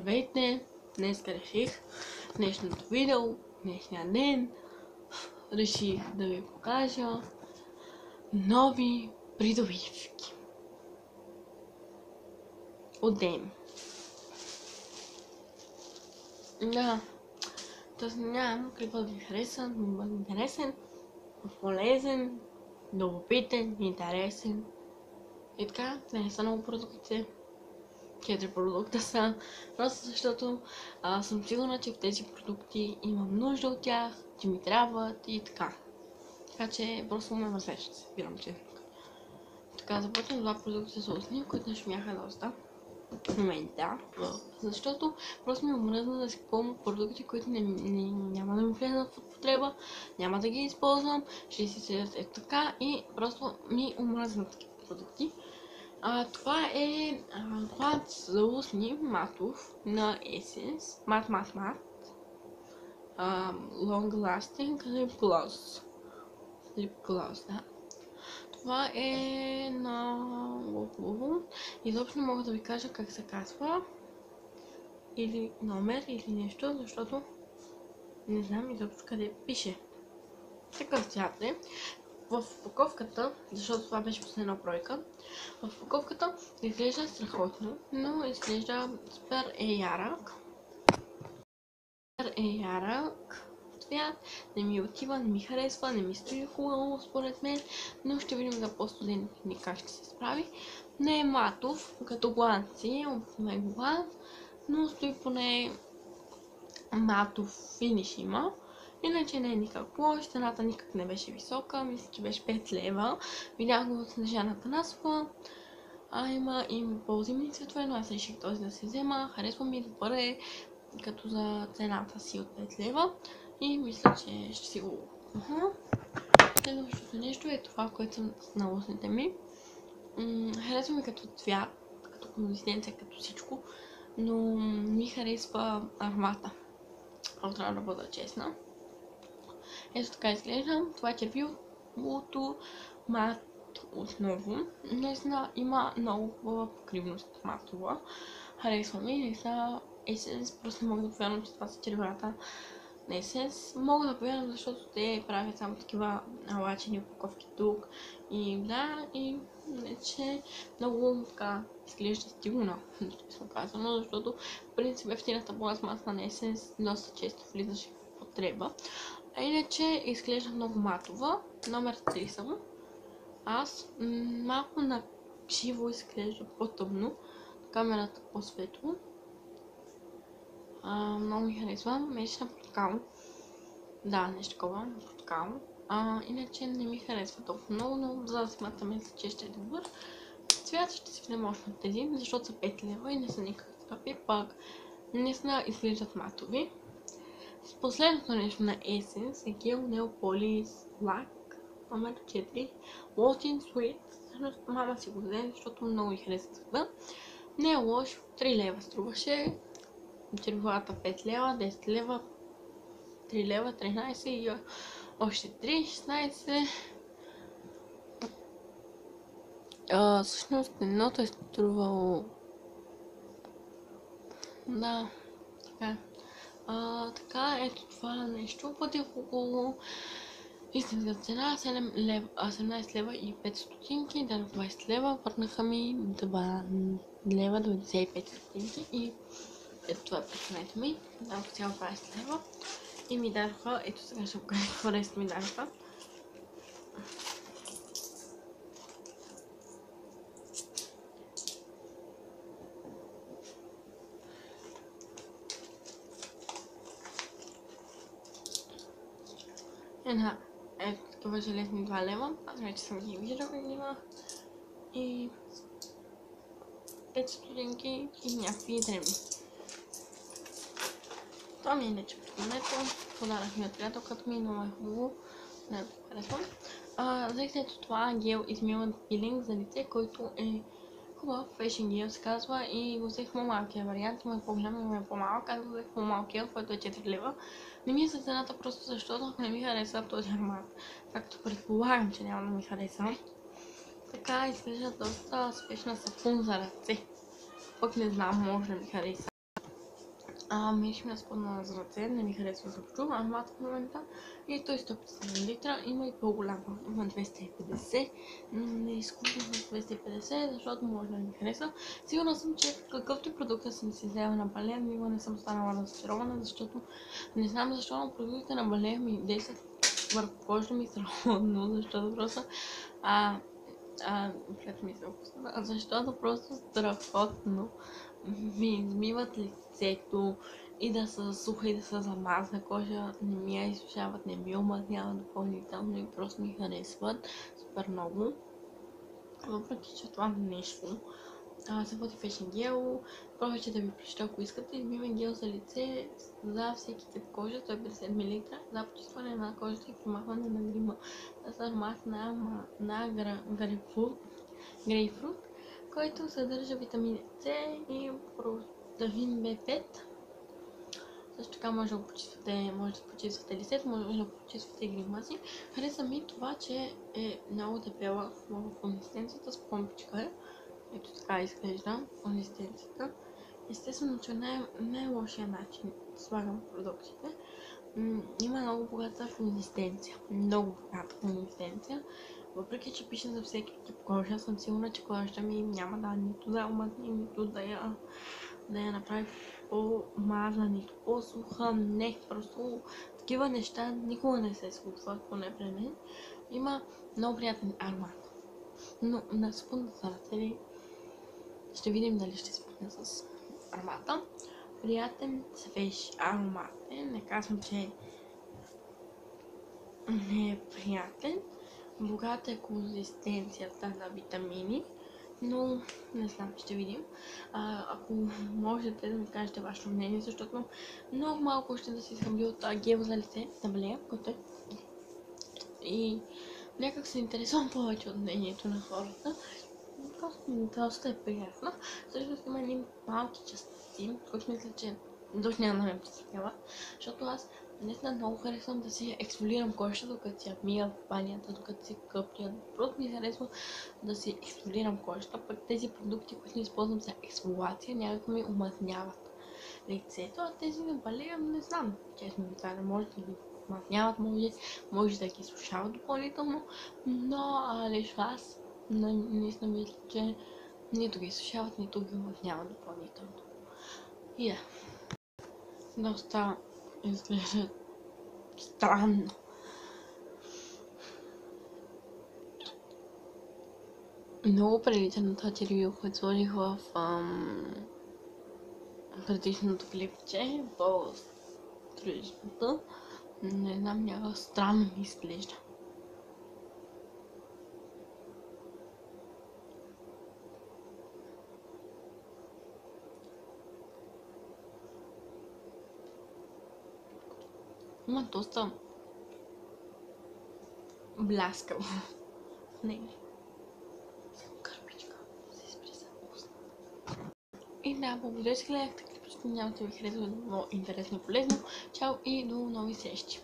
Здравейте! Днес реших днешното видео, днешния ден, реших да ви покажа нови придобивки от ден. Да, този нямам да ви хареса, да бъде интересен, полезен, любопитен, интересен. И така, не са много продуктите четири продукта са, просто защото а, съм сигурна, че в тези продукти имам нужда от тях, че ми трябват и така. Така че просто ме възлежа, спирам че. Така, започвам два продукта за устни, които не шумяха доста в момента, защото просто ми омръзна да си купувам продукти, които не, не, няма да ми влезат в употреба, няма да ги използвам, ще си седят е така и просто ми омръзнат такива продукти. А, това е глад за устни матов на Essence. Мат, мат, мат. long lasting lip gloss. Lip gloss, да. Това е на Lulu. Изобщо не мога да ви кажа как се казва. Или номер, или нещо, защото не знам изобщо къде пише. Такъв цвят е в упаковката, защото това беше последна бройка, в упаковката изглежда страхотно, но изглежда супер е ярък. Супер е ярък цвят, не ми отива, не ми харесва, не ми стои хубаво според мен, но ще видим за по-студените дни как ще се справи. Не е матов, като гланци, обикновен гланц, но стои поне матов финиш има. Иначе не е никак лош, цената никак не беше висока, мисля, че беше 5 лева. Видях го от Снежаната Насова. А има и по-зимни цветове, но аз реших този да се взема. Харесва ми, добър като за цената си от 5 лева. И мисля, че ще си го купя. Следващото нещо е това, което съм на устните ми. харесва ми като цвят, като консистенция, като всичко, но ми харесва аромата. Ако трябва да бъда честна. Ето така изглежда. Това е червилото мат отново. Наистина има много хубава покривност матова. Харесва ми. Наистина есенс. Просто не мога да повярвам, че това са червилата на есенс. Мога да повярвам, защото те правят само такива лачени упаковки тук. И да, и че много така изглежда стилно, честно казано, защото в принцип ефтината пластмаса на есенс доста често влизаше в потреба. А иначе изглежда много матова. Номер 3 съм. Аз малко на живо изглежда по-тъмно. Камерата по-светло. много ми харесва. Меч на портокал. Да, нещо такова, на портокал. А, иначе не ми харесва толкова много, но за смятам, мисля, че ще е добър. Цвят ще си взема още от тези, защото са 5 лева и не са никакви скъпи. Пак наистина изглеждат матови. Последното нещо на Essence е Nail Polish Black номер 4 Walking Sweet. Мама си го взе, защото много ми харесва цвета. Не е лош, 3 лева струваше. Червилата 5 лева, 10 лева, 3 лева, 13 и още 3, 16. А, всъщност едното е струвало... Да, така. Така, ето това нещо. Платих около истинска цена 7 лев, 18 лева и 5 стотинки, дадох 20 лева, върнаха ми 2 лева 95 стотинки и ето това е причинето ми. Дадох цяло 20 лева и ми дадоха, ето сега ще покажа какво ми дадоха. Една, ето такива железни 2 лева. Аз вече съм ги виждала има. И 5 студенки и някакви древни. Това ми е иначе прикольнето. Подарах ми от приятелката ми, много е хубаво. Не го харесвам. Взех ето това гел измиван пилинг за лице, който е хубав фешен гел се казва и го взех по-малкия вариант, има по-голям, има по-малък, аз го взех по-малкия, който е 4 лева. Не ми е за цената просто защото не ми хареса този аромат. Както предполагам, че няма да ми хареса. Така изглежда доста спешна сапун за ръце. Пък не знам, може да ми хареса. А, мириш ми на сподна за ръце, не ми харесва за чува аромат в момента. И той 150 литра, има и по-голяма, има 250. Но не изкупих за 250, защото може да ми хареса. Сигурна съм, че какъвто продукт съм си взела на балея, мила не съм станала разочарована, защото не знам защо, но продуктите на балея ми действат върху кожата ми страхотно, защото просто а, а, пред ми се опусна, защото просто страхотно ми измиват лицето и да са суха и да са замазна кожа, не ми я изсушават, не ми омазняват допълнително и просто ми харесват супер много. Въпреки, че това нещо а, се Fashion Gel, повече да ви прочета, ако искате, измивен гел за лице за всеки тип кожа, 150 мл, за почистване на кожата и промахване на грима, с аромат на, на грейпфрут, грейпфрут, който съдържа витамин С и протеин B5. Също така може да почиствате, може да почиствате лицето, може да почиствате грима си. Хареса ми това, че е много дебела в консистенцията с помпичка. Ето така изглежда консистенцията. Естествено, че не е най-лошия начин да слагам продуктите. има много богата консистенция. Много богата консистенция. Въпреки, че пише за всеки тип кожа, съм сигурна, че кожата ми няма да нито да омазни, нито да я, да я направи по-мазна, нито по-суха. Не, просто такива неща никога не се случват, поне при мен. Има много приятен аромат. Но на секундата ръце ще видим дали ще спихна с аромата. Приятен, свеж аромат е. Не казвам, че не е приятен. Богата е консистенцията на витамини, но не знам, ще видим. А, ако можете да ми кажете вашето мнение, защото много малко ще да си изхъбли от гел за лице на Балея, който е и някак се интересувам повече от мнението на хората. Доста е приятно. Също има едни малки частици, които мисля, че дори няма да ме притесняват, защото аз наистина много харесвам да си ексфолирам кожата, докато си мия в банята, докато си къпля. Просто ми харесва да си ексфолирам кожата, пък тези продукти, които не използвам за ексфолация, някак ми умазняват лицето, а тези на балея не знам, честно това не може да ги умазняват, може, може да ги сушават допълнително, но а, лично аз наистина мисля, че нито ги сушават, нито ги умазняват допълнително. И да. Доста изглежда странно. Много прилича на това ревю, което сложих в ам, предишното клипче, по-страничното. Не знам, някак странно ми изглежда. Има доста бляскаво. Не. Кърпичка. Се. И да, благодаря, че гледахте клипчето. Нямате ви харесва много интересно и полезно. Чао и до нови срещи.